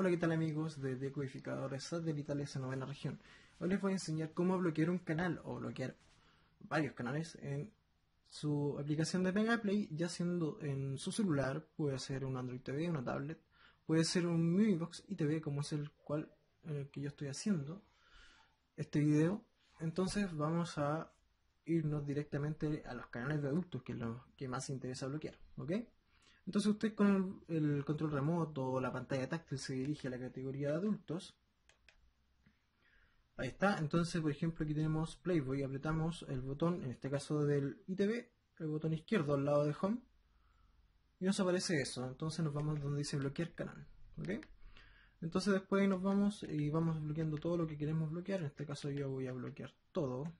Hola, ¿qué tal amigos de decodificadores satelitales en novena región? Hoy les voy a enseñar cómo bloquear un canal o bloquear varios canales en su aplicación de Megaplay, ya siendo en su celular, puede ser un Android TV, una tablet, puede ser un Box ITV como es el cual el que yo estoy haciendo este video. Entonces vamos a irnos directamente a los canales de adultos, que es lo que más interesa bloquear, ¿ok? Entonces usted con el, control remoto o la pantalla táctil se dirige a la categoría de adultos. Ahí está, entonces por ejemplo aquí tenemos Playboy, apretamos el botón, en este caso del ITV, el botón izquierdo al lado de Home, y nos aparece eso, entonces nos vamos donde dice bloquear canal, ¿ok? Entonces después nos vamos y vamos bloqueando todo lo que queremos bloquear, en este caso yo voy a bloquear todo,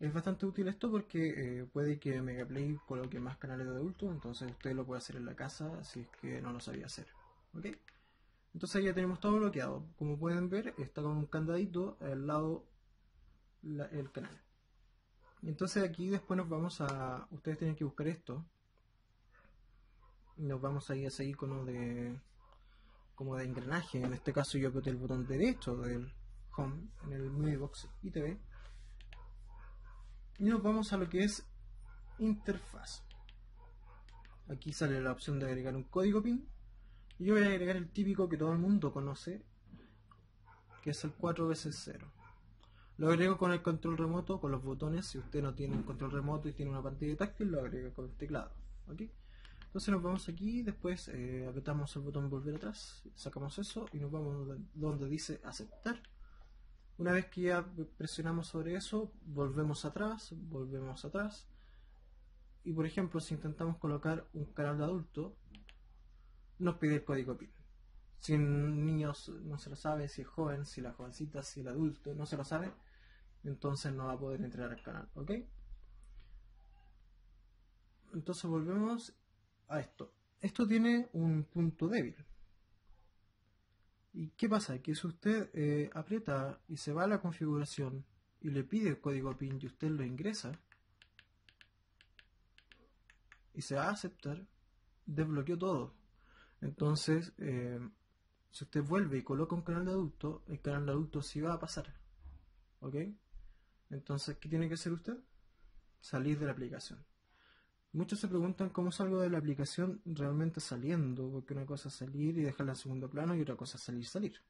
Es bastante útil esto porque eh, puede que Megaplay coloque más canales de adultos, entonces usted lo puede hacer en la casa si es que no lo sabía hacer. ¿Ok? Entonces ya tenemos todo bloqueado. Como pueden ver, está con un candadito al lado el canal. Entonces aquí después nos vamos a... Ustedes tienen que buscar esto. Nos vamos a ir a seguir con de como de engranaje. En este caso yo apreté el botón derecho del Home en el Box ITV y nos vamos a lo que es interfaz. Aquí sale la opción de agregar un código PIN. Y yo voy a agregar el típico que todo el mundo conoce, que es el 4 veces 0. Lo agrego con el control remoto, con los botones. Si usted no tiene un control remoto y tiene una pantalla táctil, lo agrega con el teclado. Entonces nos vamos aquí, después eh, apretamos el botón volver atrás, sacamos eso y nos vamos donde dice aceptar. Una vez que ya presionamos sobre eso, volvemos atrás, volvemos atrás. Y por ejemplo, si intentamos colocar un canal de adulto, nos pide el código PIN. Si un niño no se lo sabe, si es joven, si la jovencita, si el adulto no se lo sabe, entonces no va a poder entrar al canal, ¿ok? Entonces volvemos a esto. Esto tiene un punto débil. ¿Y qué pasa? Que si usted eh, aprieta y se va a la configuración y le pide el código PIN y usted lo ingresa y se va a aceptar, desbloqueó todo. Entonces, eh, si usted vuelve y coloca un canal de adulto, el canal de adulto sí va a pasar. ¿Ok? Entonces, ¿qué tiene que hacer usted? Salir de la aplicación. Muchos se preguntan cómo salgo de la aplicación realmente saliendo, porque una cosa es salir y dejarla en segundo plano y otra cosa es salir salir.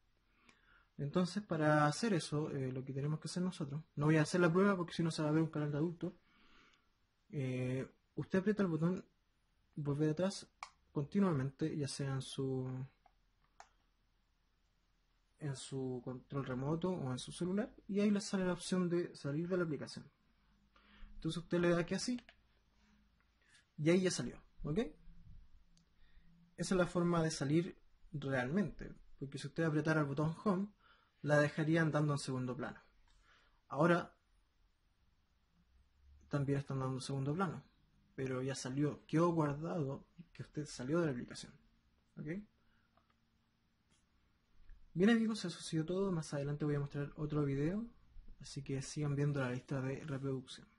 Entonces, para hacer eso, eh, lo que tenemos que hacer nosotros, no voy a hacer la prueba porque si no se va a ver un canal de adulto, eh, usted aprieta el botón volver atrás continuamente, ya sea en su en su control remoto o en su celular, y ahí le sale la opción de salir de la aplicación. Entonces usted le da aquí así y ahí ya salió, ¿ok? Esa es la forma de salir realmente, porque si usted apretara el botón Home, la dejaría andando en segundo plano. Ahora también está andando en segundo plano, pero ya salió, quedó guardado que usted salió de la aplicación, ¿ok? Bien amigos, eso ha sido todo. Más adelante voy a mostrar otro video, así que sigan viendo la lista de reproducción.